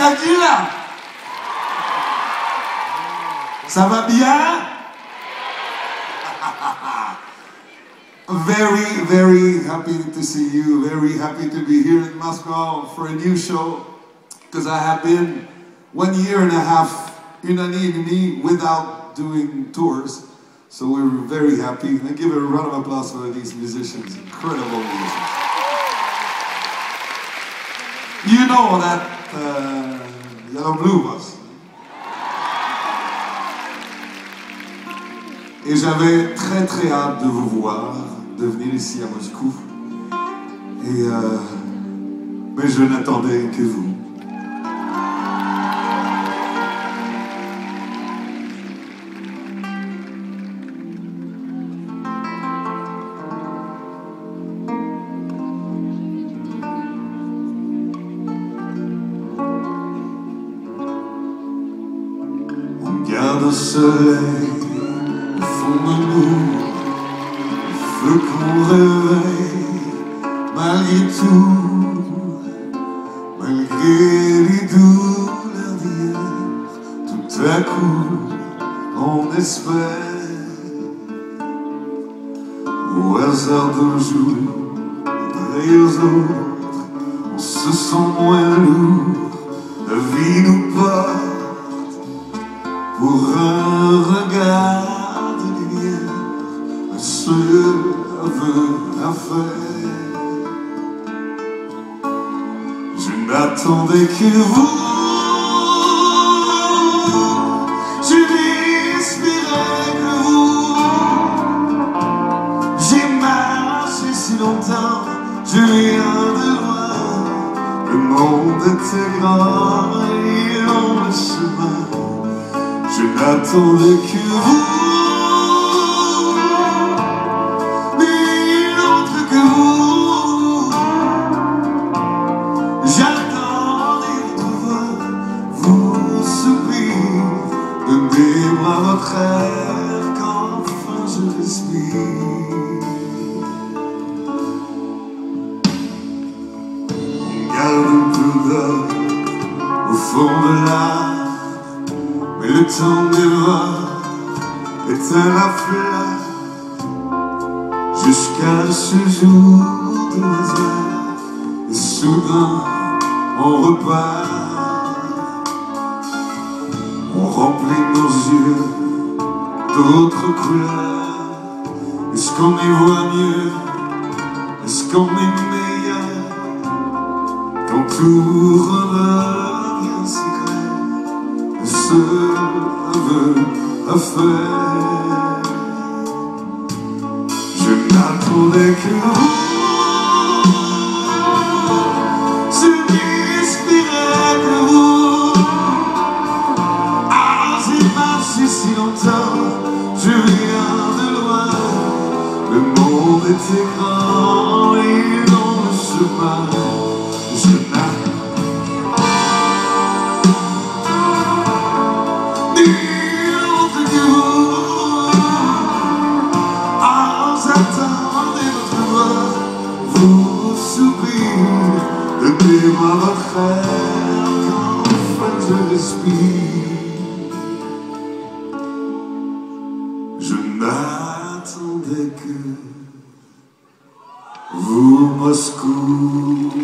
Kagila Ça va bien Very, very happy to see you. Very happy to be here in Moscow for a new show. Because I have been one year and a half, année et demie, without doing tours. So we're very happy. And give a round of applause for these musicians, incredible musicians. You know that Yellow was. Et j'avais très très hâte de vous voir, de venir ici à Moscou. Et euh, mais je n'attendais que vous. Au soleil au fond de nous, le feu qu'on réveille malgré tout, malgré les douleurs d'hier, tout à coup on espère. Au hasard d'un jour, pareil aux autres, on se sent moins lourd, Je n'attendais que vous, je n'espérais que vous. J'ai marché si longtemps, je viens de loin. Le monde était grand et long le chemin. Je n'attendais que vous, donnez-moi votre air qu'enfin je respire. On garde peu d'or au fond de l'âme. Mais le temps dévore, éteint la flamme Jusqu'à ce jour de hasard Et soudain on repart On remplit nos yeux d'autres couleurs. Est-ce qu'on y voit mieux? Est-ce qu'on est meilleur? Quand tout redevient si clair ce aveu à faire. Je n'attendais que si longtemps Je viens de loin. Le monde était grand et long le chemin Je n'attendais ni j'attendais votre voix, vos soupirs, air, qu'enfin je respire. N'attendais que vous, Moscou.